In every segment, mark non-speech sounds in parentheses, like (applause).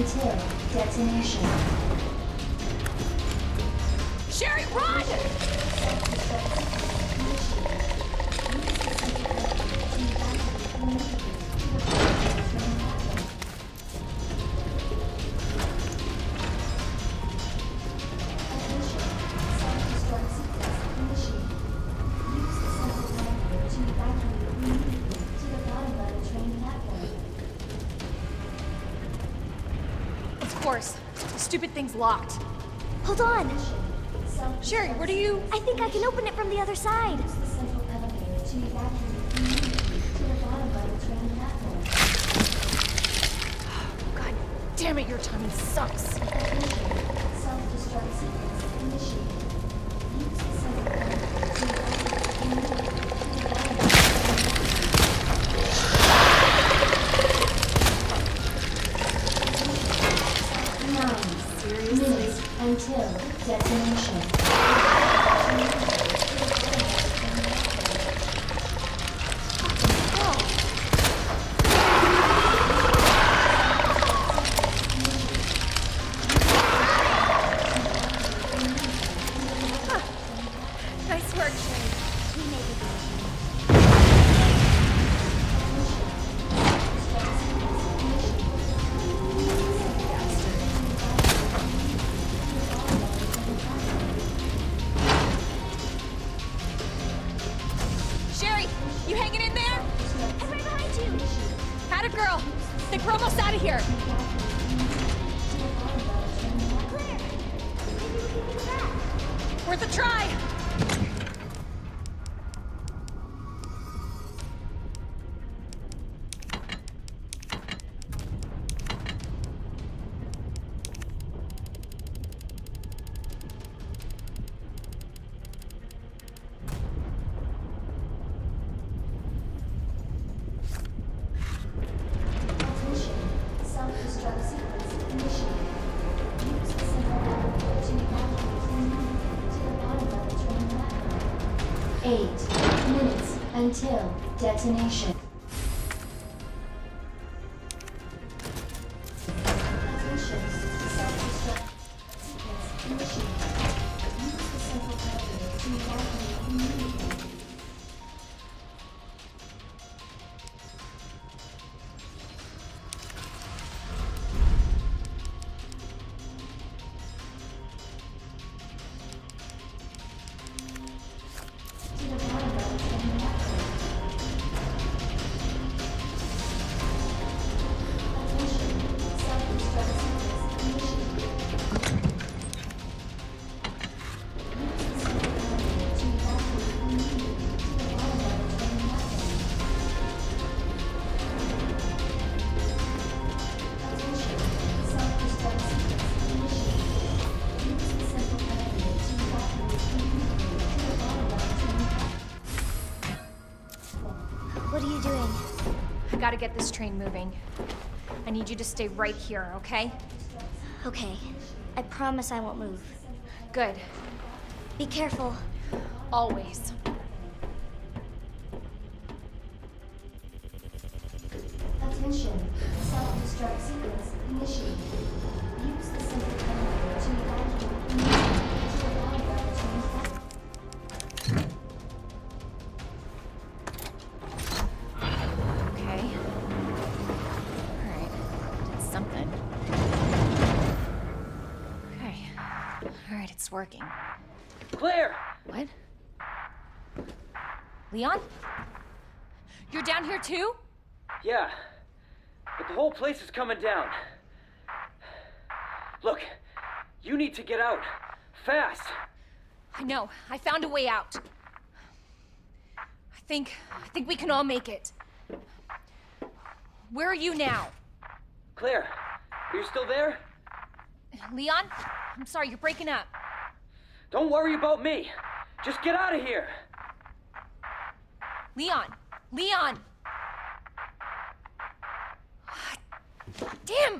until detonation. Sherry, stupid thing's locked. Hold on. Sherry, where do you... I think I can open it from the other side. God damn it, your timing sucks. Until detonation. Get this train moving. I need you to stay right here, okay? Okay. I promise I won't move. Good. Be careful. Always. Claire! What? Leon? You're down here too? Yeah, but the whole place is coming down. Look, you need to get out. Fast! I know. I found a way out. I think I think we can all make it. Where are you now? Claire, are you still there? Leon? I'm sorry, you're breaking up. Don't worry about me. Just get out of here. Leon! Leon! Ah, damn!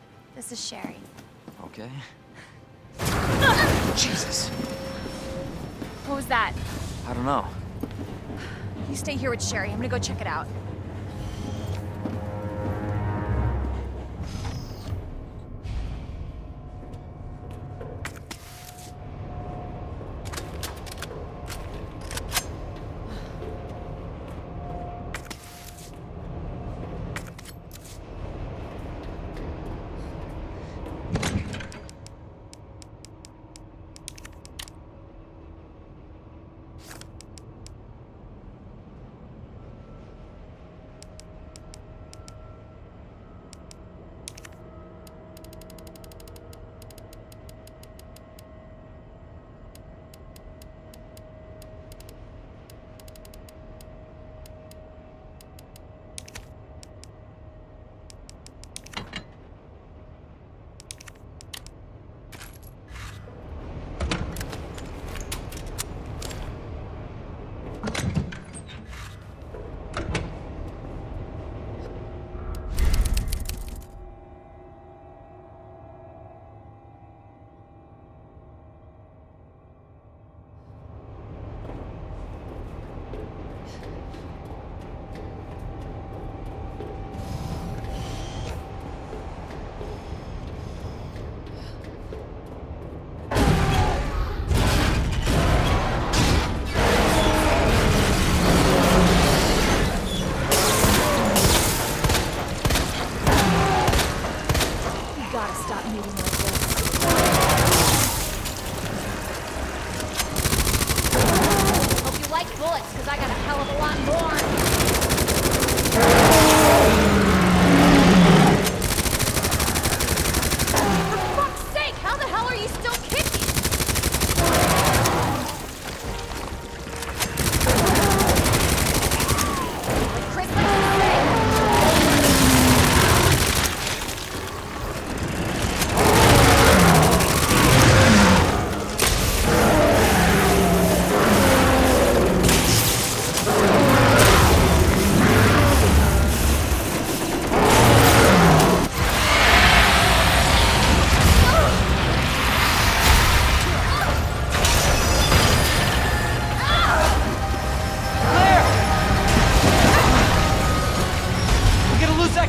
This is Sherry. Okay. (laughs) Jesus! What was that? I don't know. You stay here with Sherry. I'm gonna go check it out.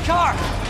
Car!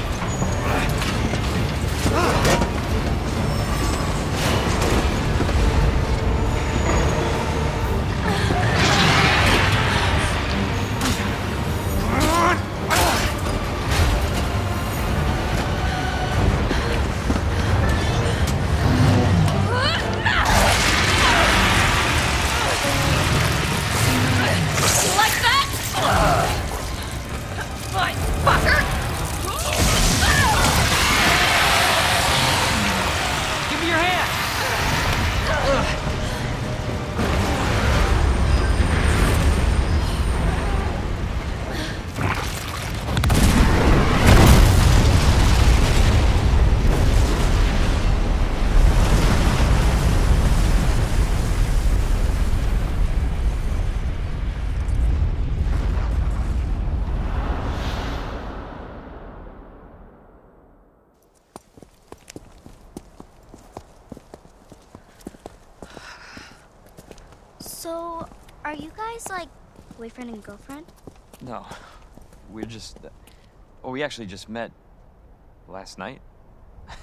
Are you guys like boyfriend and girlfriend? No. We're just. Uh, oh, we actually just met last night. (laughs)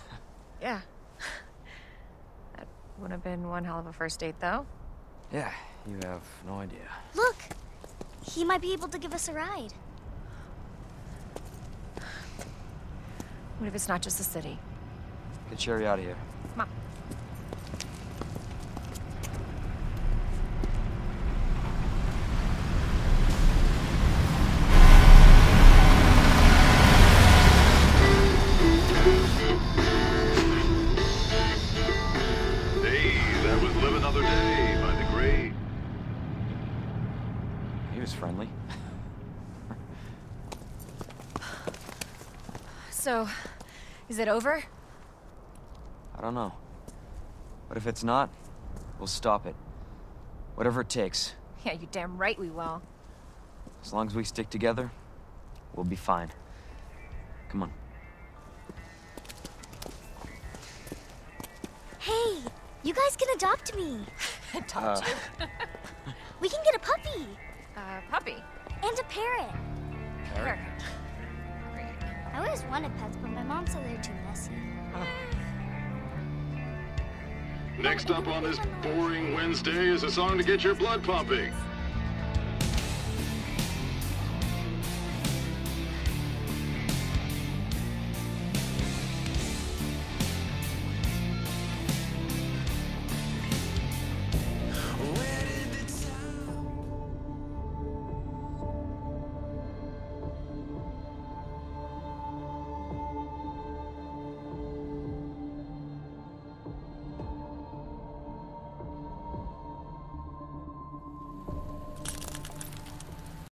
Yeah. (laughs) That would have been one hell of a first date, though. Yeah, you have no idea. Look! He might be able to give us a ride. What if it's not just the city? Get Sherry out of here. Come on. Is it over? I don't know. But if it's not, we'll stop it. Whatever it takes. Yeah, you damn right we will. As long as we stick together, we'll be fine. Come on. Hey, you guys can adopt me. (laughs) Told Uh, you. (laughs) We can get a puppy Uh, puppy. and a parrot. Parrot. (laughs) I always wanted pets, but my mom said they're too messy. Next up on this boring Wednesday is a song to get your blood pumping.